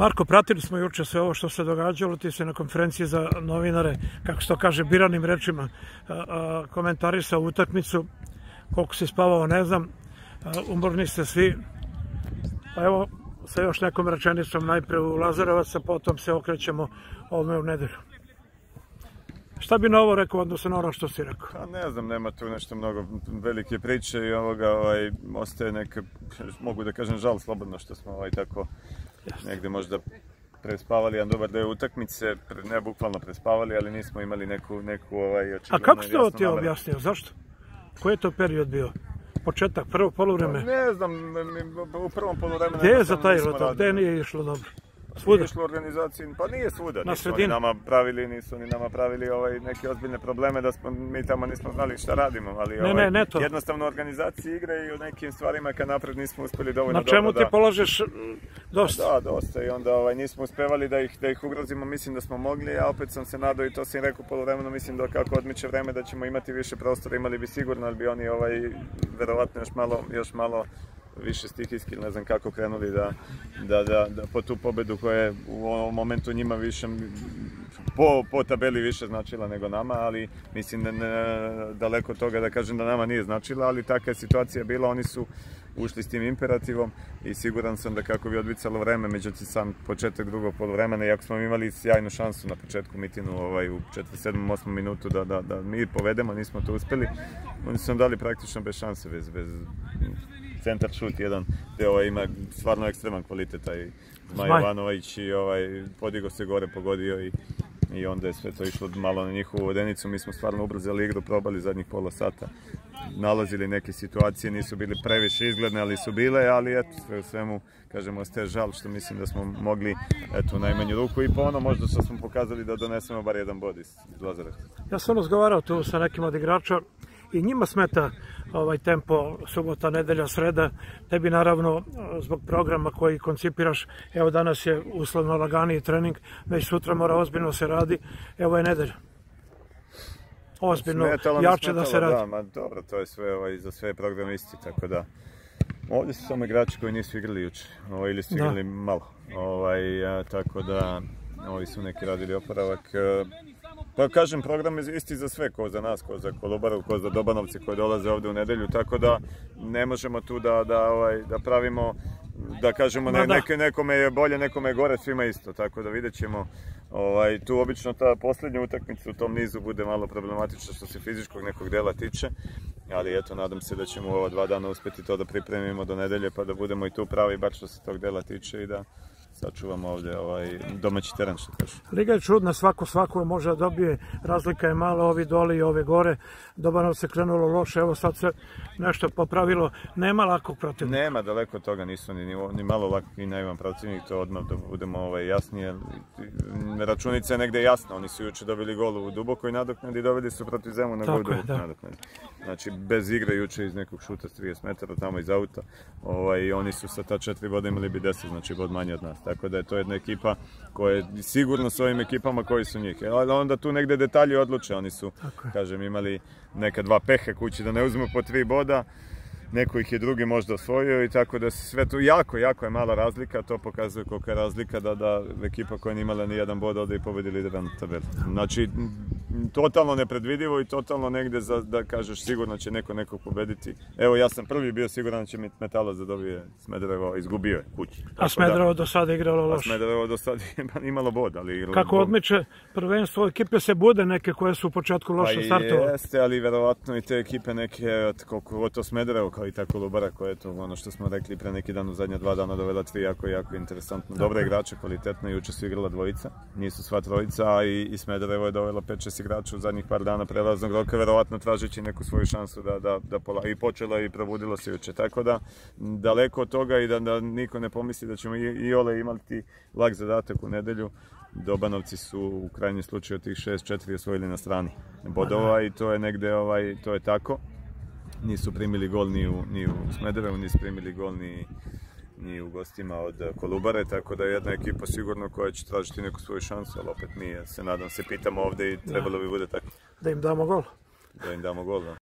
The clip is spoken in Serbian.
Marko, pratili smo juče sve ovo što se događalo, ti se na konferenciji za novinare, kako se to kaže, biranim rečima, komentarisao utakmicu, koliko si spavao, ne znam, umorni ste svi, pa evo, sa još nekom rečenicom najpre u Lazarevac, a potom se okrećemo ovome u nedelju. Šta bi na ovo rekao odnosno na ono što si rekao? Pa ne znam, nema tu nešto mnogo velike priče i ovoga ovaj, ostaje neke, mogu da kažem žal slobodno što smo ovaj, tako negde možda prespavali jedan dobar deo utakmice, ne bukvalno prespavali, ali nismo imali neku, neku ovaj, A kako ste ovo ti objasnio, zašto? Koji je to period bio? Početak, prvo polovreme? Ne znam, u prvom polovremenu... Gde je zatajilo to? Gde nije išlo dobro? Svuda. Išlo organizaciji, pa nije svuda, na nisu oni nama pravili, nisu oni nama pravili ovaj, neke ozbiljne probleme da smo, mi tamo nismo znali šta radimo, ali ne, ovaj, ne, ne to. jednostavno organizaciji igre i o nekim stvarima kad napred nismo uspeli dovoljno dobro. Na čemu dobro, ti položeš dosta? Da, dosta i onda ovaj, nismo uspevali da ih, da ih ugrozimo, mislim da smo mogli, a opet sam se nadao i to sam rekao polovremeno, mislim da kako odmiče vreme da ćemo imati više prostora, imali bi sigurno, ali bi oni ovaj, verovatno još malo, još malo više stihijski, ne znam kako krenuli da, da, da, da po tu pobedu koja je u ovom momentu njima više po, po tabeli više značila nego nama, ali mislim da ne, daleko toga da kažem da nama nije značila, ali takva je situacija bila, oni su ušli s tim imperativom i siguran sam da kako bi odbicalo vreme, međutim sam početak drugog polovremena, iako smo imali sjajnu šansu na početku mitinu ovaj, u 4. 7. 8. minutu da, da, da mi povedemo, nismo to uspeli, oni su nam dali praktično bez šanse, bez, bez centar šut jedan, gde ovaj, ima stvarno ekstreman kvalitet taj Zmaj Ivanović i ovaj, podigo se gore, pogodio i, i onda je sve to išlo malo na njihovu vodenicu. Mi smo stvarno ubrzali igru, probali zadnjih pola sata, nalazili neke situacije, nisu bili previše izgledne, ali su bile, ali eto, sve u svemu, kažemo, ste žal što mislim da smo mogli, eto, u najmanju ruku i po ono možda što smo pokazali da donesemo bar jedan bod iz, iz Lazarevca. Ja sam razgovarao tu sa nekim od igrača i njima smeta ovaj tempo subota, nedelja, sreda. Tebi naravno zbog programa koji koncipiraš, evo danas je uslovno laganiji trening, već sutra mora ozbiljno se radi, evo je nedelja. Ozbiljno, smetalo, jače smetalo, da se radi. Da, ma dobro, to je sve ovaj, za sve programe isti, tako da ovdje su samo igrači koji nisu igrali juče, ovaj, ili su da. igrali da. malo. Ovaj, a, tako da ovi su neki radili oporavak. Pa kažem, program je isti za sve, ko za nas, ko za Kolubaru, ko za Dobanovci koji dolaze ovde u nedelju, tako da ne možemo tu da, da, ovaj, da pravimo, da kažemo, ne, da. neke, nekome je bolje, nekome je gore, svima isto, tako da vidjet ćemo. Ovaj, tu obično ta poslednja utakmica u tom nizu bude malo problematična što se fizičkog nekog dela tiče, ali eto, nadam se da ćemo u ova dva dana uspeti to da pripremimo do nedelje, pa da budemo i tu pravi, bar što se tog dela tiče i da sačuvamo ovdje ovaj domaći teren što kaže. Liga je čudna, svako svako može da dobije, razlika je mala, ovi dole i ove gore. Dobanov se krenulo loše, evo sad se nešto popravilo. Nema lakog protivnika. Nema daleko od toga, nisu ni, ni malo laki na Ivan protivnik, to odmah da budemo ovaj, jasnije. Računica je negde jasna, oni su juče dobili gol u dubokoj nadoknadi i dobili su protiv Zemuna gol u dubokoj da. nadoknadi. Znači, bez igre juče iz nekog šuta s 30 metara tamo iz auta, ovaj, oni su sa ta četiri boda imali bi 10, znači bod manje od nas. Tako da je to jedna ekipa koja je sigurno s ovim ekipama koji su njih. Ali onda tu negde detalji odluče. Oni su, kažem, imali neka dva peha kući da ne uzmu po tri boda neko ih je drugi možda osvojio i tako da se sve tu jako, jako je mala razlika, to pokazuje kolika je razlika da, da ekipa koja nije imala ni jedan bod ode i pobedi lidera na tabeli. Znači, totalno nepredvidivo i totalno negde za, da kažeš sigurno će neko nekog pobediti. Evo ja sam prvi bio siguran da će Metalac da dobije Smederevo, izgubio je kući. a Smederevo da, do sada igralo loše. A Smederevo do sada imalo bod, ali... Kako bod. odmeće prvenstvo, ekipe se bude neke koje su u početku loše pa startovale. Jeste, ali verovatno i te ekipe neke, koliko to Smederevo kao i tako Lubara koja je to ono što smo rekli pre neki dan u zadnja dva dana dovela tri jako, jako interesantno. Dobre igrače, kvalitetno, juče su igrala dvojica, nisu sva trojica, a i, i Smederevo je dovela 5-6 igrača u zadnjih par dana prelaznog roka, verovatno tražeći neku svoju šansu da, da, da pola, i počela i probudila se juče. Tako da, daleko od toga i da, da niko ne pomisli da ćemo i, i ole imati lag zadatak u nedelju, Dobanovci su u krajnjem slučaju od tih 6-4 osvojili na strani bodova i to je negde ovaj, to je tako. Nisu primili gol ni u, ni u Smederevu, nisu primili gol ni, ni u gostima od Kolubare, tako da je jedna ekipa sigurno koja će tražiti neku svoju šansu, ali opet mi se nadam se pitamo ovde i trebalo bi bude tako. Da im damo gol. Da im damo gol, da.